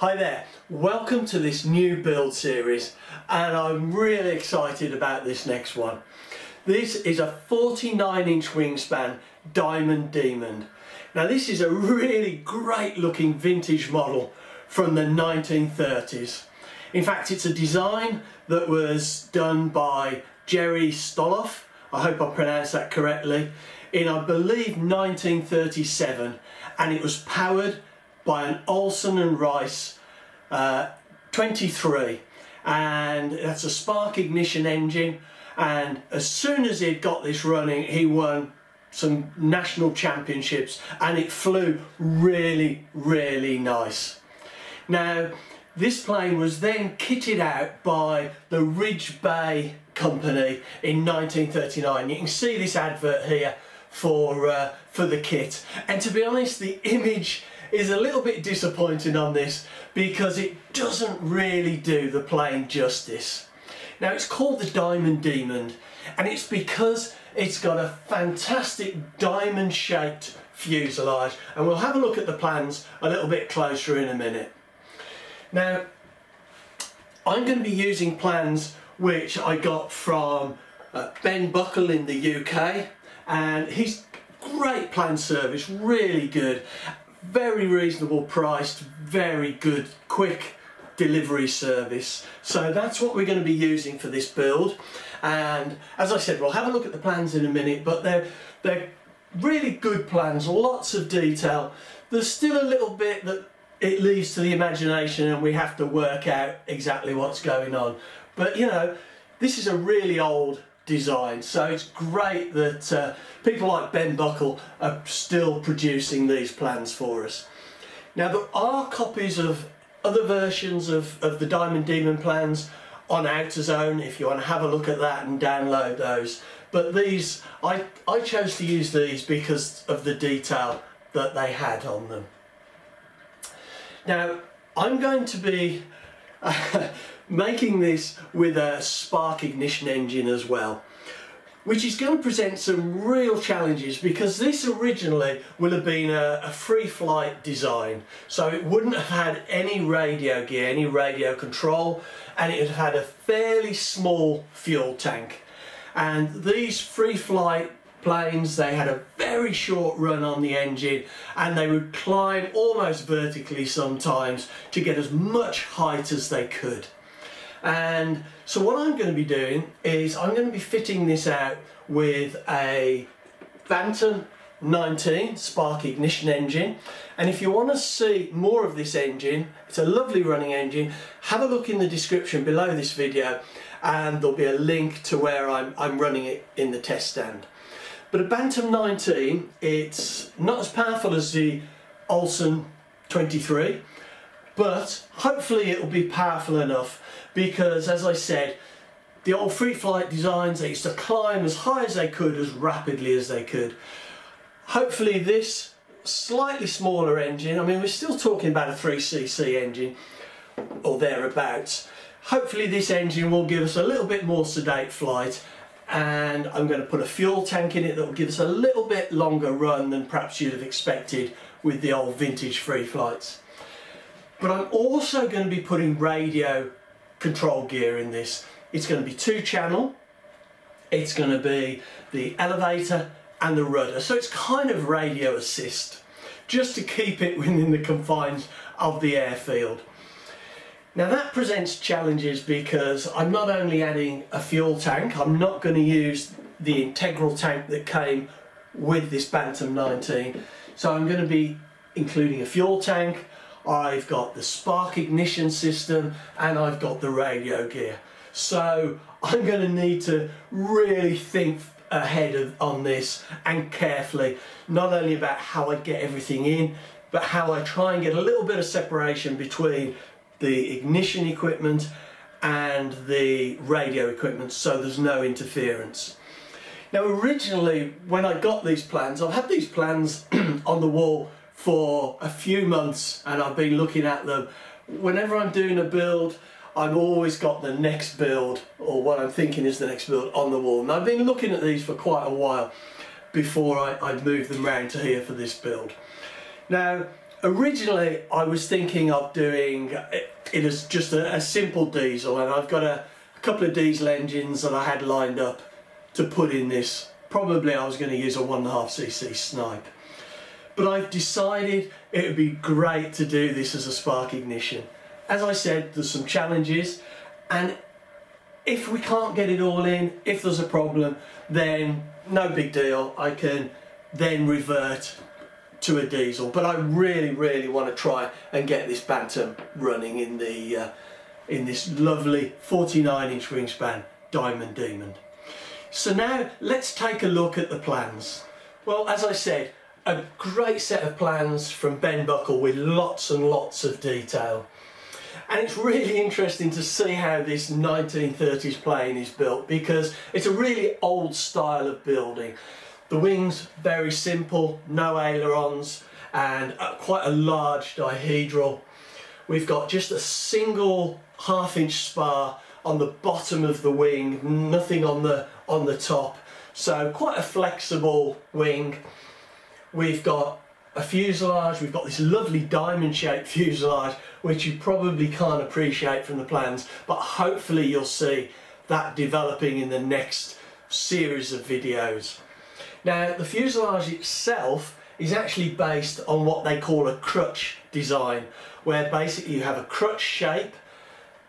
Hi there, welcome to this new build series and I'm really excited about this next one. This is a 49 inch wingspan Diamond Demon. Now this is a really great looking vintage model from the 1930s. In fact it's a design that was done by Jerry Stoloff, I hope I pronounced that correctly, in I believe 1937 and it was powered by an Ohlsson and Rice uh, 23 and that's a spark ignition engine and as soon as he'd got this running he won some national championships and it flew really really nice. Now this plane was then kitted out by the Ridge Bay company in 1939. You can see this advert here for uh, for the kit and to be honest the image is a little bit disappointing on this because it doesn't really do the plane justice. Now it's called the Diamond Demon and it's because it's got a fantastic diamond shaped fuselage and we'll have a look at the plans a little bit closer in a minute. Now I'm going to be using plans which I got from uh, Ben Buckle in the UK and he's great plan service, really good very reasonable priced, very good, quick delivery service. So that's what we're going to be using for this build. And as I said, we'll have a look at the plans in a minute, but they're, they're really good plans, lots of detail. There's still a little bit that it leaves to the imagination and we have to work out exactly what's going on. But you know, this is a really old design. So it's great that uh, people like Ben Buckle are still producing these plans for us. Now there are copies of other versions of, of the Diamond Demon plans on Outerzone if you want to have a look at that and download those. But these, I, I chose to use these because of the detail that they had on them. Now I'm going to be making this with a spark ignition engine as well which is going to present some real challenges because this originally would have been a, a, free flight design. So it wouldn't have had any radio gear, any radio control and it have had a fairly small fuel tank. And these free flight planes they had a very short run on the engine and they would climb almost vertically sometimes to get as much height as they could and so what I'm going to be doing is I'm going to be fitting this out with a Bantam 19 spark ignition engine. And if you want to see more of this engine it's a lovely running engine have a look in the description below this video and there'll be a link to where I'm, I'm running it in the test stand. But a Bantam 19 it's not as powerful as the Ohlsson 23 but hopefully it will be powerful enough because as I said the old free flight designs they used to climb as high as they could as rapidly as they could. Hopefully this slightly smaller engine I mean we're still talking about a 3cc engine or thereabouts. Hopefully this engine will give us a little bit more sedate flight and I'm going to put a fuel tank in it that will give us a little bit longer run than perhaps you'd have expected with the old vintage free flights but I'm also going to be putting radio control gear in this. It's going to be two channel, it's going to be the elevator and the rudder. So it's kind of radio assist, just to keep it within the confines of the airfield. Now that presents challenges because I'm not only adding a fuel tank, I'm not going to use the integral tank that came with this Bantam 19. So I'm going to be including a fuel tank, I've got the spark ignition system and I've got the radio gear. So I'm going to need to really think ahead of, on this and carefully, not only about how I get everything in, but how I try and get a little bit of separation between the ignition equipment and the radio equipment so there's no interference. Now originally when I got these plans, I've had these plans on the wall for a few months and I've been looking at them. Whenever I'm doing a build, I've always got the next build or what I'm thinking is the next build on the wall. And I've been looking at these for quite a while before I, I move them round to here for this build. Now, originally I was thinking of doing it, it as just a, a, simple diesel and I've got a, a couple of diesel engines that I had lined up to put in this. Probably I was going to use a 1.5cc Snipe. But I've decided it would be great to do this as a spark ignition. As I said, there's some challenges and if we can't get it all in, if there's a problem, then no big deal. I can then revert to a diesel. But I really, really want to try and get this Bantam running in the uh, in this lovely 49 inch wingspan Diamond Demon. So now let's take a look at the plans. Well, as I said, a great set of plans from Ben Buckle with lots and lots of detail. And it's really interesting to see how this 1930s plane is built because it's a really old style of building. The wings, very simple, no ailerons and uh, quite a large dihedral. We've got just a single half inch spar on the bottom of the wing, nothing on the, on the top. So quite a flexible wing. We've got a fuselage, we've got this lovely diamond shaped fuselage which you probably can't appreciate from the plans but hopefully you'll see that developing in the next series of videos. Now the fuselage itself is actually based on what they call a crutch design where basically you have a crutch shape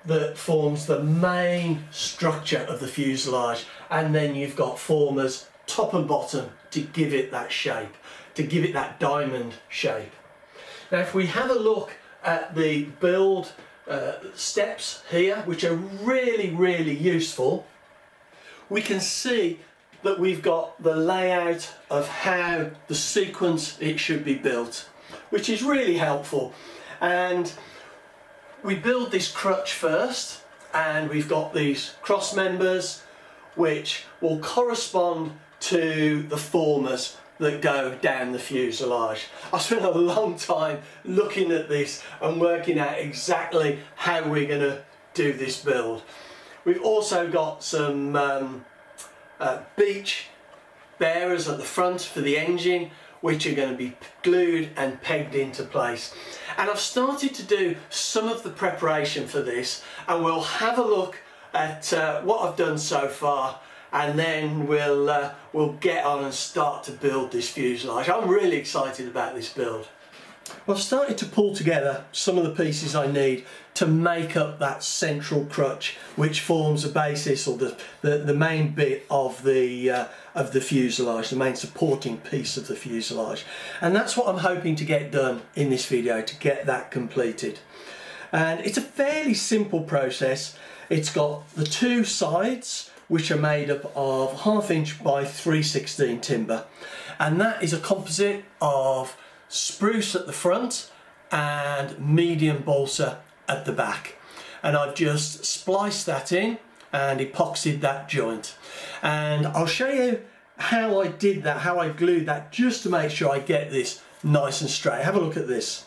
that forms the main structure of the fuselage and then you've got formers top and bottom to give it that shape, to give it that diamond shape. Now if we have a look at the build uh, steps here which are really really useful we can see that we've got the layout of how the sequence it should be built, which is really helpful. And we build this crutch first, and we've got these cross members which will correspond to the formers that go down the fuselage. I spent a long time looking at this and working out exactly how we're going to do this build. We've also got some um, uh, beech bearers at the front for the engine which are going to be glued and pegged into place. And I've started to do some of the preparation for this and we'll have a look at uh, what I've done so far and then we'll, uh, we'll get on and start to build this fuselage. I'm really excited about this build. Well, I've started to pull together some of the pieces I need to make up that central crutch which forms the basis or the, the, the main bit of the, uh, of the fuselage, the main supporting piece of the fuselage. And that's what I'm hoping to get done in this video, to get that completed. And it's a fairly simple process. It's got the two sides which are made up of half inch by 316 timber and that is a composite of spruce at the front and medium balsa at the back and I've just spliced that in and epoxied that joint and I'll show you how I did that, how I glued that just to make sure I get this nice and straight. Have a look at this.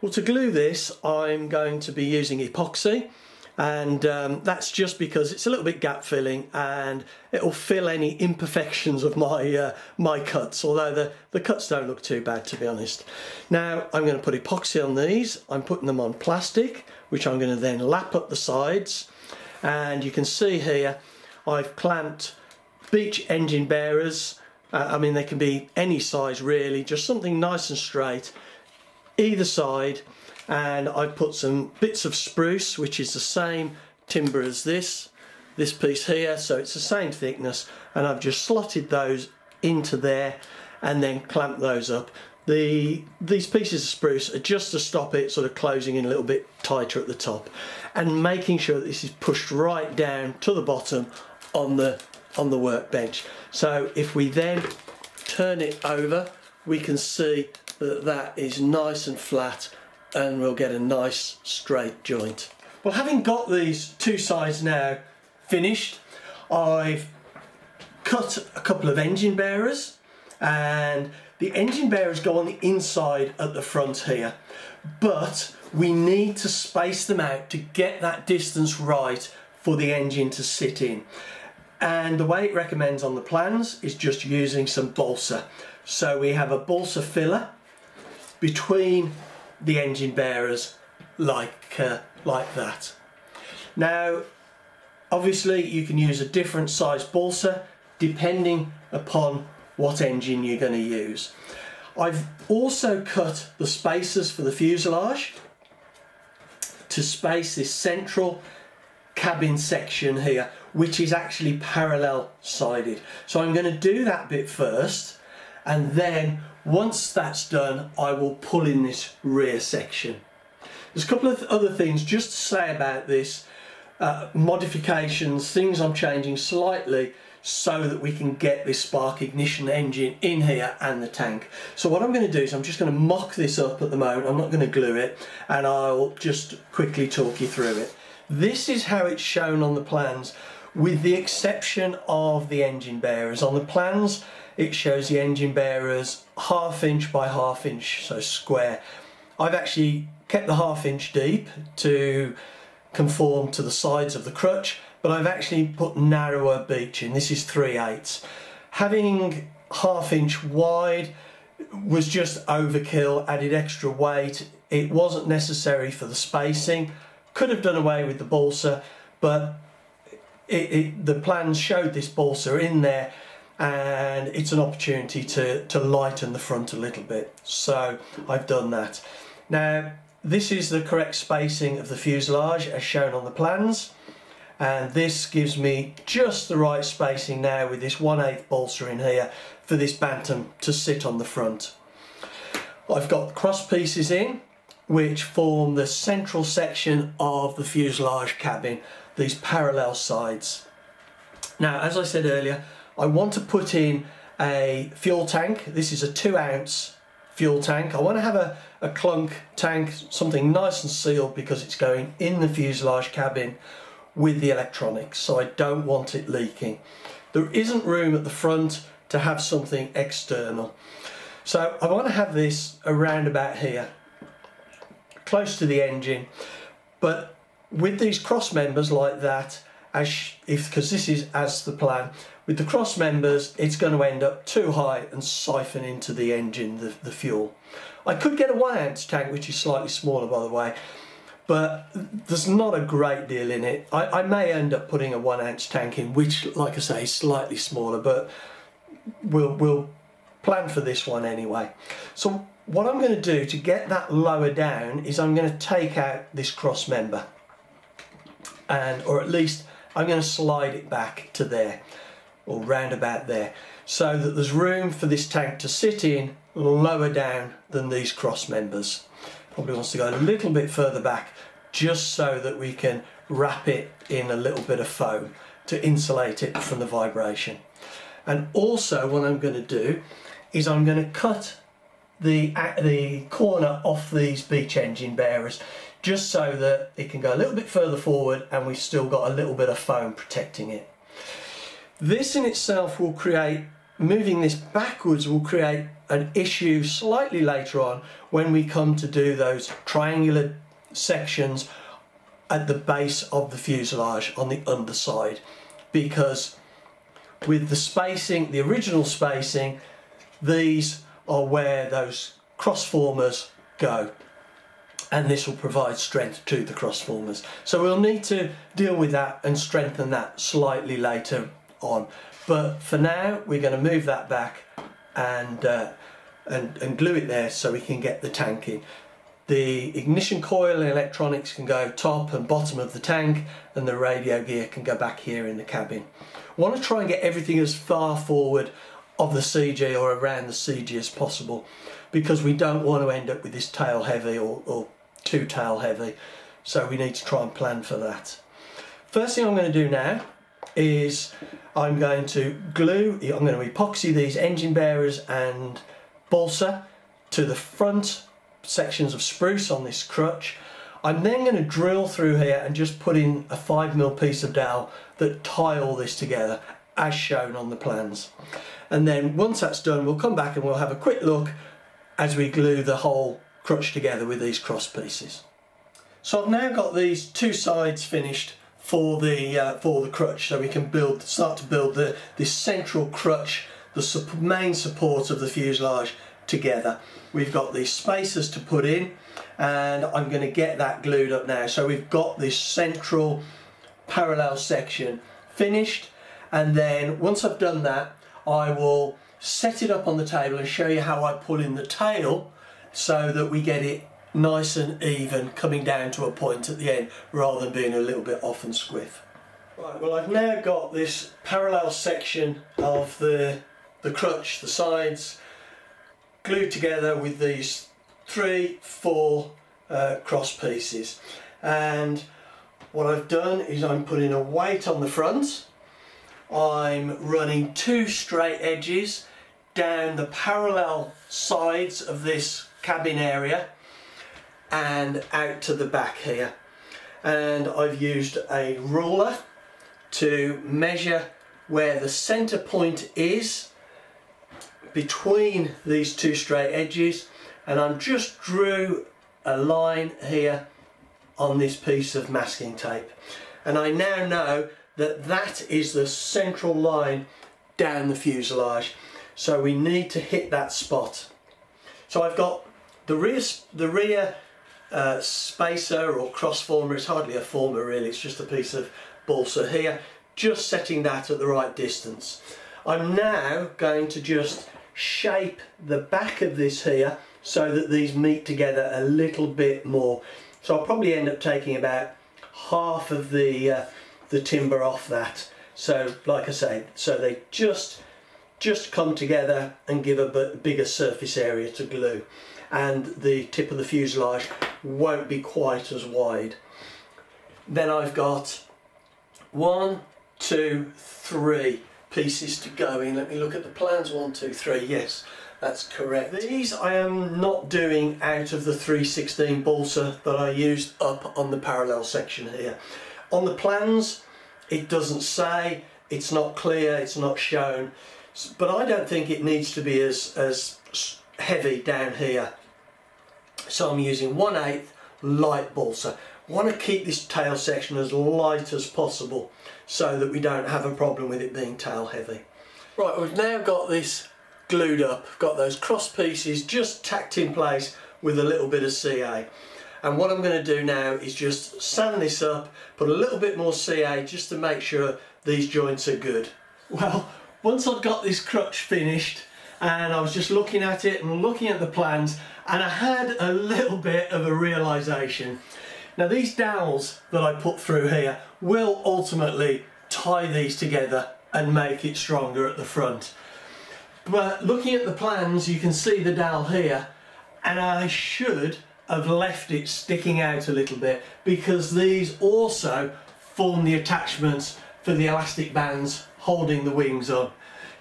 Well to glue this I'm going to be using epoxy and um, that's just because it's a little bit gap filling and it'll fill any imperfections of my uh, my cuts although the, the cuts don't look too bad to be honest. Now I'm going to put epoxy on these, I'm putting them on plastic which I'm going to then lap up the sides. And you can see here I've clamped beech engine bearers. Uh, I mean they can be any size really just something nice and straight. Either side and I put some bits of spruce which is the same timber as this this piece here so it's the same thickness. And I've just slotted those into there and then clamped those up. The these pieces of spruce are just to stop it sort of closing in a little bit tighter at the top and making sure that this is pushed right down to the bottom on the on the workbench. So if we then turn it over we can see that that is nice and flat and we'll get a nice straight joint. Well having got these two sides now finished I've cut a couple of engine bearers and the engine bearers go on the inside at the front here. But we need to space them out to get that distance right for the engine to sit in. And the way it recommends on the plans is just using some balsa. So we have a balsa filler between the engine bearers like, uh, like that. Now obviously you can use a different size balsa depending upon what engine you're going to use. I've also cut the spacers for the fuselage to space this central cabin section here which is actually parallel sided. So I'm going to do that bit first and then once that's done I will pull in this rear section. There's a couple of other things just to say about this, uh, modifications, things I'm changing slightly so that we can get this spark ignition engine in here and the tank. So what I'm going to do is I'm just going to mock this up at the moment, I'm not going to glue it and I'll just quickly talk you through it. This is how it's shown on the plans with the exception of the engine bearers. On the plans it shows the engine bearers half inch by half inch, so square. I've actually kept the half inch deep to conform to the sides of the crutch, but I've actually put narrower beech in. This is 3 eighths. Having half inch wide was just overkill, added extra weight. It wasn't necessary for the spacing. Could have done away with the balsa, but it, it, the plans showed this balsa in there and it's an opportunity to, to lighten the front a little bit. So I've done that. Now, this is the correct spacing of the fuselage as shown on the plans. And this gives me just the right spacing now with this 1 8 balsa in here for this Bantam to sit on the front. I've got cross pieces in which form the central section of the fuselage cabin, these parallel sides. Now, as I said earlier, I want to put in a fuel tank. This is a two ounce fuel tank. I want to have a, a clunk tank, something nice and sealed because it's going in the fuselage cabin with the electronics, so I don't want it leaking. There isn't room at the front to have something external. So I want to have this around about here, close to the engine, but with these cross members like that, as if because this is as the plan, with the cross members, it's going to end up too high and siphon into the engine, the, the fuel. I could get a 1 ounce tank, which is slightly smaller by the way, but there's not a great deal in it. I, I may end up putting a 1 ounce tank in, which, like I say, is slightly smaller, but we'll, we'll plan for this one anyway. So what I'm going to do to get that lower down is I'm going to take out this cross member and or at least I'm going to slide it back to there or round about there so that there's room for this tank to sit in lower down than these cross members. Probably wants to go a little bit further back just so that we can wrap it in a little bit of foam to insulate it from the vibration. And also what I'm going to do is I'm going to cut the, the corner off these beech engine bearers just so that it can go a little bit further forward and we've still got a little bit of foam protecting it. This in itself will create, moving this backwards will create an issue slightly later on when we come to do those triangular sections at the base of the fuselage on the underside because with the spacing, the original spacing, these are where those cross formers go and this will provide strength to the cross formers. So we'll need to deal with that and strengthen that slightly later on. But for now, we're going to move that back and, uh, and, and glue it there so we can get the tank in. The ignition coil and electronics can go top and bottom of the tank and the radio gear can go back here in the cabin. I want to try and get everything as far forward of the CG or around the CG as possible because we don't want to end up with this tail heavy or, or too tail heavy so we need to try and plan for that. First thing I'm going to do now is I'm going to glue, I'm going to epoxy these engine bearers and balsa to the front sections of spruce on this crutch. I'm then going to drill through here and just put in a 5mm piece of dowel that tie all this together as shown on the plans. And then once that's done we'll come back and we'll have a quick look as we glue the whole crutch together with these cross pieces. So I've now got these two sides finished for the uh, for the crutch so we can build start to build the this central crutch the main support of the fuselage together. We've got these spacers to put in and I'm going to get that glued up now. So we've got this central parallel section finished and then once I've done that I will set it up on the table and show you how I pull in the tail so that we get it nice and even coming down to a point at the end rather than being a little bit off and squiff. Right, well I've now got this parallel section of the, the crutch, the sides, glued together with these three, four uh, cross pieces. And what I've done is I'm putting a weight on the front. I'm running two straight edges down the parallel sides of this cabin area and out to the back here. And I've used a ruler to measure where the center point is between these two straight edges. And I just drew a line here on this piece of masking tape. And I now know that that is the central line down the fuselage. So we need to hit that spot. So I've got the rear, the rear uh, spacer or cross former, it's hardly a former really, it's just a piece of balsa here, just setting that at the right distance. I'm now going to just shape the back of this here so that these meet together a little bit more. So I'll probably end up taking about half of the, uh, the timber off that. So like I say, so they just, just come together and give a bigger surface area to glue. And the tip of the fuselage won't be quite as wide. Then I've got one, two, three pieces to go in. Let me look at the plans. One, two, three. Yes, that's correct. These I am not doing out of the 316 balsa that I used up on the parallel section here. On the plans, it doesn't say, it's not clear, it's not shown, but I don't think it needs to be as, as heavy down here. So I'm using 1 8 light balsa. want to keep this tail section as light as possible so that we don't have a problem with it being tail heavy. Right, we've now got this glued up, got those cross pieces just tacked in place with a little bit of CA. And what I'm going to do now is just sand this up, put a little bit more CA just to make sure these joints are good. Well, once I've got this crutch finished and I was just looking at it and looking at the plans and I had a little bit of a realisation. Now these dowels that I put through here will ultimately tie these together and make it stronger at the front. But looking at the plans, you can see the dowel here, and I should have left it sticking out a little bit because these also form the attachments for the elastic bands holding the wings on.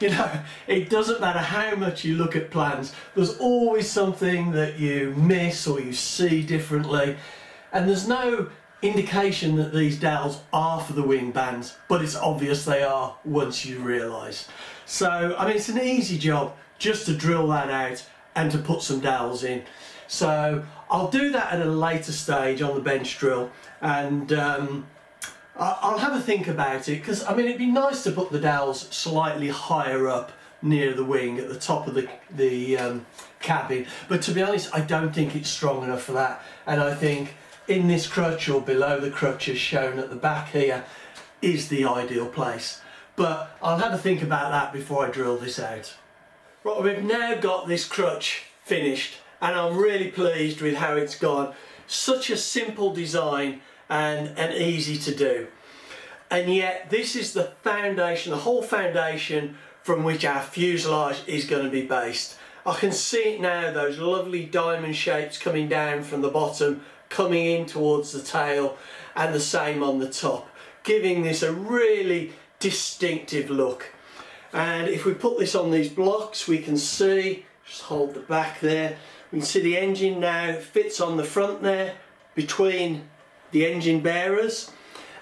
You know, it doesn't matter how much you look at plans, there's always something that you miss or you see differently. And there's no indication that these dowels are for the wing bands, but it's obvious they are once you realise. So, I mean, it's an easy job just to drill that out and to put some dowels in. So I'll do that at a later stage on the bench drill and um, I'll have a think about it because I mean it'd be nice to put the dowels slightly higher up near the wing at the top of the, the um, cabin but to be honest I don't think it's strong enough for that and I think in this crutch or below the crutch as shown at the back here is the ideal place. But I'll have a think about that before I drill this out. Right, we've now got this crutch finished and I'm really pleased with how it's gone. Such a simple design and, and easy to do. And yet this is the foundation, the whole foundation from which our fuselage is going to be based. I can see it now, those lovely diamond shapes coming down from the bottom coming in towards the tail and the same on the top giving this a really distinctive look and if we put this on these blocks we can see just hold the back there we can see the engine now fits on the front there between the engine bearers.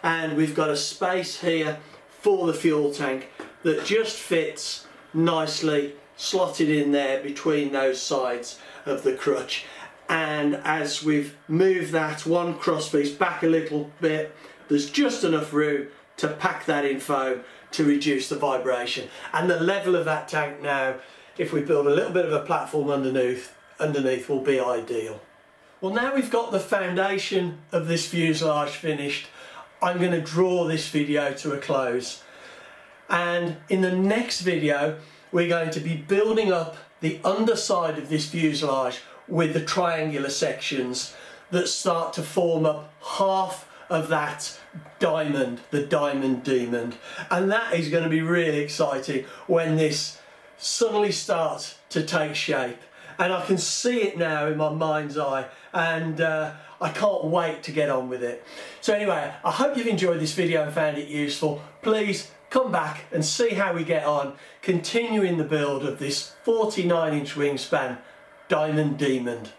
And we've got a space here for the fuel tank that just fits nicely slotted in there between those sides of the crutch. And as we've moved that one crosspiece back a little bit there's just enough room to pack that in foam to reduce the vibration. And the level of that tank now if we build a little bit of a platform underneath, underneath will be ideal. Well now we've got the foundation of this fuselage finished, I'm going to draw this video to a close. And in the next video we're going to be building up the underside of this fuselage with the triangular sections that start to form up half of that diamond, the diamond demon. And that is going to be really exciting when this suddenly starts to take shape. And I can see it now in my mind's eye and uh, I can't wait to get on with it. So anyway, I hope you've enjoyed this video and found it useful. Please come back and see how we get on continuing the build of this 49 inch wingspan Diamond Demon.